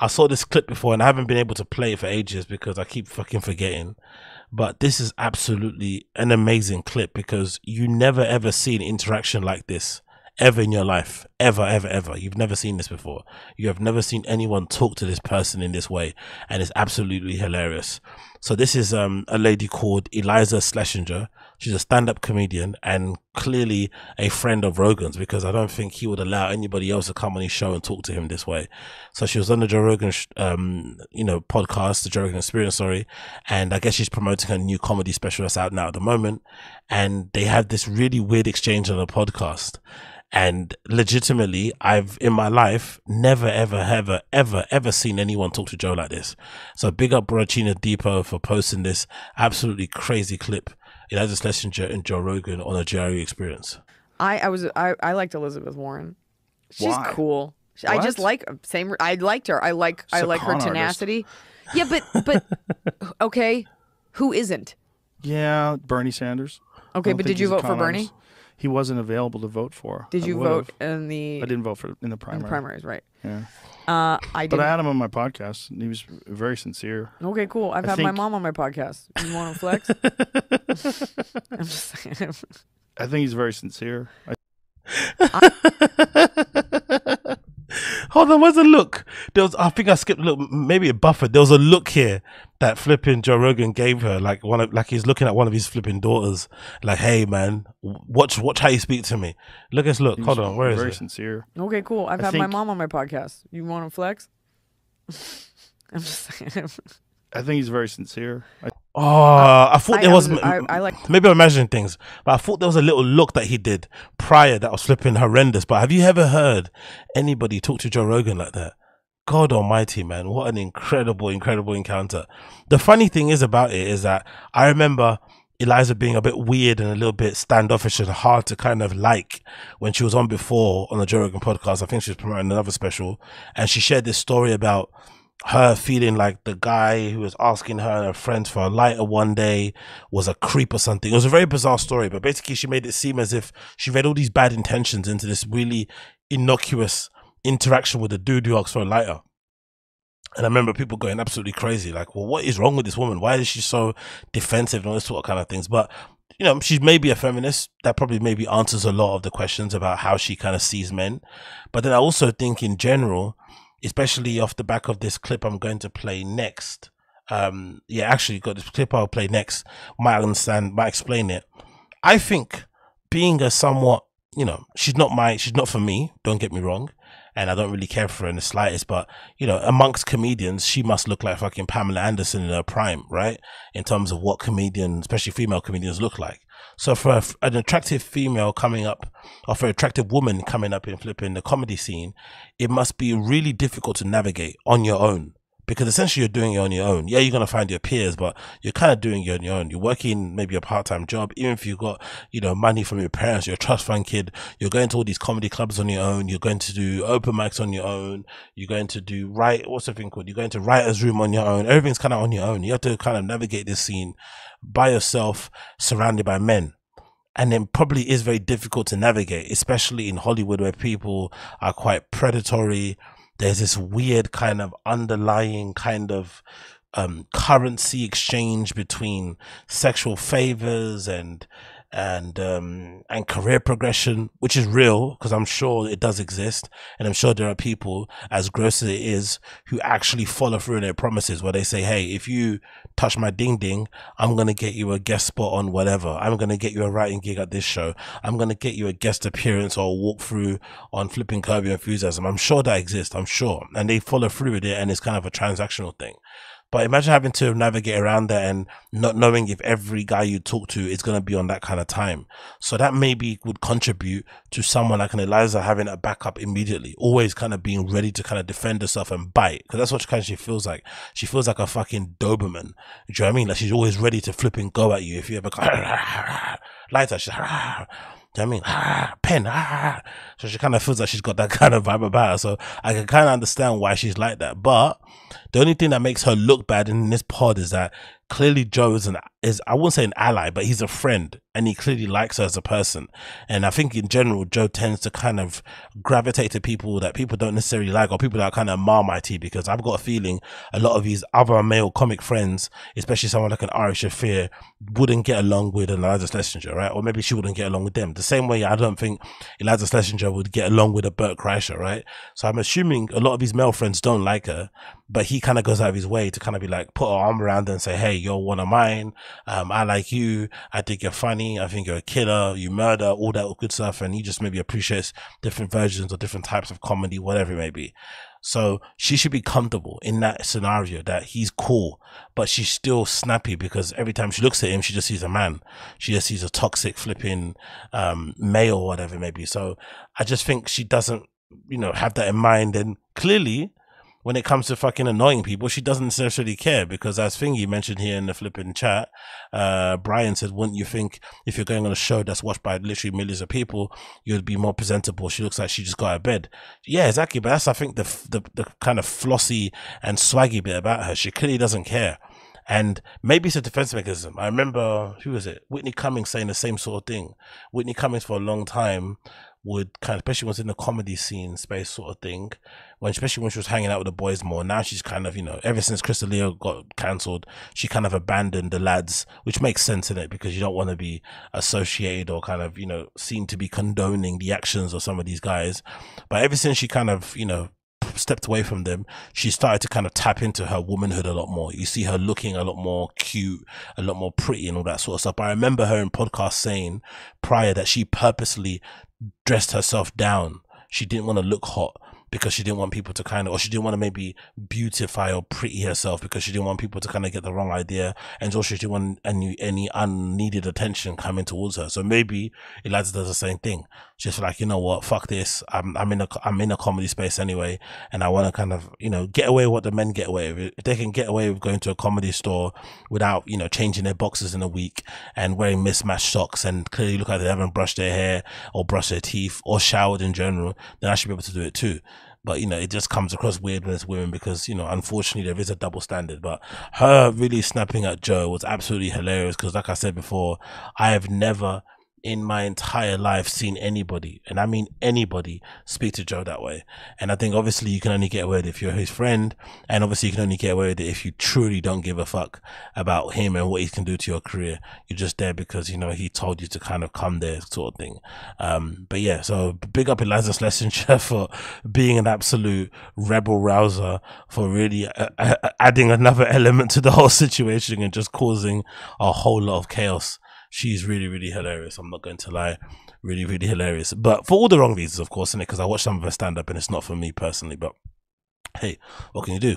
I saw this clip before and I haven't been able to play it for ages because I keep fucking forgetting. But this is absolutely an amazing clip because you never ever see an interaction like this ever in your life. Ever, ever, ever. You've never seen this before. You have never seen anyone talk to this person in this way. And it's absolutely hilarious. So this is um, a lady called Iliza Shlesinger. She's a stand-up comedian and clearly a friend of Rogan's because I don't think he would allow anybody else to come on his show and talk to him this way. So she was on the Joe Rogan, um, you know, podcast, the Joe Rogan Experience, sorry, and I guess she's promoting her new comedy special that's out now at the moment. And they had this really weird exchange on a podcast. And legitimately, I've in my life never, ever, ever, ever, ever seen anyone talk to Joe like this. So big up Borrachina Depot for posting this absolutely crazy clip. Iliza Shlesinger and Joe Rogan on a Jerry experience. I, I was I, I liked Elizabeth Warren. She's Why? cool. I just like same. I liked her. I like I She's a like her con artist. tenacity. Yeah, but but okay, who isn't? Yeah, Bernie Sanders. Okay, but did you vote for Bernie? He wasn't available to vote for. Did I you would've. vote in the I didn't vote for in the in primary. the primaries? Right. Yeah. Uh, I But. I had him on my podcast, and he was very sincere. okay, cool. I've I had my mom on my podcast. You want to flex? I'm just saying. I think he's very sincere. I, Hold on, where's the look? There was, I think I skipped a look, maybe a buffer. There was a look here that flipping Joe Rogan gave her, like one of, like he's looking at one of his flipping daughters, like, "Hey, man, watch, watch how you speak to me." Look at this look. he Hold on, where is it? very sincere. Okay, cool. I've I had my mom on my podcast. You want to flex? I'm just saying. I think he's very sincere. I, Oh, I thought I- there was. was- I- I like- Maybe I'm imagining things, but I thought there was a little look that he did prior that was flipping horrendous. But have you ever heard anybody talk to Joe Rogan like that? God Almighty, man! What an incredible, incredible encounter. The funny thing is about it is that I remember Iliza being a bit weird and a little bit standoffish and hard to kind of like when she was on before on the Joe Rogan podcast. I think she was promoting another special, and she shared this story about her feeling like the guy who was asking her and her friends for a lighter one day was a creep or something. It was a very bizarre story, but basically she made it seem as if she read all these bad intentions into this really innocuous interaction with the dude who asked for a lighter. And I remember people going absolutely crazy, like, well, what is wrong with this woman? Why is she so defensive and all this sort of kind of things? But you know, she's maybe a feminist. That probably maybe answers a lot of the questions about how she kind of sees men. But then I also think in general, especially off the back of this clip I'm going to play next. Um, yeah, actually, got this clip I'll play next. Might understand, might explain it. I think being a somewhat, you know, she's not my, she's not for me. Don't get me wrong, and I don't really care for her in the slightest. But you know, amongst comedians, she must look like fucking Pamela Anderson in her prime, right? In terms of what comedians, especially female comedians, look like. So for an attractive female coming up, or for an attractive woman coming up in flipping the comedy scene, it must be really difficult to navigate on your own because essentially you're doing it on your own. Yeah, you're gonna find your peers, but you're kind of doing it on your own. You're working maybe a part time job, even if you've got you know money from your parents. You're a trust fund kid. You're going to all these comedy clubs on your own. You're going to do open mics on your own. You're going to do write what's the thing called? You're going to writers room on your own. Everything's kind of on your own. You have to kind of navigate this scene by yourself, surrounded by men and then probably is very difficult to navigate, especially in Hollywood where people are quite predatory. There's this weird kind of underlying kind of um, currency exchange between sexual favors and and um, and career progression, which is real because I'm sure it does exist, and I'm sure there are people, as gross as it is, who actually follow through on their promises, where they say, "Hey, if you touch my ding ding, I'm gonna get you a guest spot on whatever. I'm gonna get you a writing gig at this show. I'm gonna get you a guest appearance or walkthrough on flipping Your Enthusiasm. I'm sure that exists. I'm sure, and they follow through with it, and it's kind of a transactional thing. But imagine having to navigate around there and not knowing if every guy you talk to is going to be on that kind of time. So that maybe would contribute to someone like an Iliza having a backup immediately, always kind of being ready to kind of defend herself and bite. Because that's what she kind of she feels like. She feels like a fucking Doberman. Do you know what I mean? Like she's always ready to flip and go at you if you ever lighter. She's you know what I mean? Ah, pen. Ah. So she kind of feels like she's got that kind of vibe about her. So I can kind of understand why she's like that. But the only thing that makes her look bad in this pod is that clearly Joe is an is I wouldn't say an ally, but he's a friend and he clearly likes her as a person. And I think in general, Joe tends to kind of gravitate to people that people don't necessarily like or people that are kind of marmitey because I've got a feeling a lot of his other male comic friends, especially someone like an Ari Shaffir, wouldn't get along with an Iliza Shlesinger, right? Or maybe she wouldn't get along with them. The same way I don't think Iliza Shlesinger would get along with a Bert Kreischer, right? So I'm assuming a lot of his male friends don't like her, but he kind of goes out of his way to kind of be like, put her arm around and say, Hey, you're one of mine. Um, I like you. I think you're funny. I think you're a killer. You murder, all that good stuff. And he just maybe appreciates different versions or different types of comedy, whatever it may be. So she should be comfortable in that scenario that he's cool, but she's still snappy because every time she looks at him, she just sees a man. She just sees a toxic flipping, um, male whatever it may be. So I just think she doesn't, you know, have that in mind. And clearly when it comes to fucking annoying people, she doesn't necessarily care because as Thingy mentioned here in the flipping chat, uh, Brian said, wouldn't you think if you're going on a show that's watched by literally millions of people, you'd be more presentable? She looks like she just got out of bed. Yeah, exactly. But that's, I think, the, the, the kind of flossy and swaggy bit about her. She clearly doesn't care. And maybe it's a defense mechanism. I remember, who was it? Whitney Cummings saying the same sort of thing. Whitney Cummings for a long time would kind of, especially when in the comedy scene space sort of thing, when especially when she was hanging out with the boys more. Now she's kind of, you know, ever since Chris D'Elia got cancelled, she kind of abandoned the lads, which makes sense in it because you don't want to be associated or kind of, you know, seem to be condoning the actions of some of these guys. But ever since she kind of, you know, stepped away from them, she started to kind of tap into her womanhood a lot more. You see her looking a lot more cute, a lot more pretty and all that sort of stuff. I remember her in podcast saying prior that she purposely dressed herself down. She didn't want to look hot because she didn't want people to kind of, or she didn't want to maybe beautify or pretty herself because she didn't want people to kind of get the wrong idea. And also she didn't want any, any unneeded attention coming towards her. So maybe Iliza does the same thing. She's like, you know what? Fuck this. I'm, I'm in a, I'm in a comedy space anyway. And I want to kind of, you know, get away what the men get away with. If they can get away with going to a comedy store without, you know, changing their boxes in a week and wearing mismatched socks and clearly look like they haven't brushed their hair or brushed their teeth or showered in general, then I should be able to do it too but you know it just comes across weird when it's women because you know unfortunately there is a double standard but her really snapping at joe was absolutely hilarious because like i said before i have never in my entire life seen anybody, and I mean anybody, speak to Joe that way. And I think obviously you can only get away with it if you're his friend, and obviously you can only get away with it if you truly don't give a fuck about him and what he can do to your career. You're just there because you know he told you to kind of come there, sort of thing. Um, but yeah, so big up Iliza Shlesinger for being an absolute rebel rouser, for really uh, uh, adding another element to the whole situation and just causing a whole lot of chaos she's really, really hilarious. I'm not going to lie. Really, really hilarious. But for all the wrong reasons, of course, in it, because I watched some of her stand up and it's not for me personally. But hey, what can you do?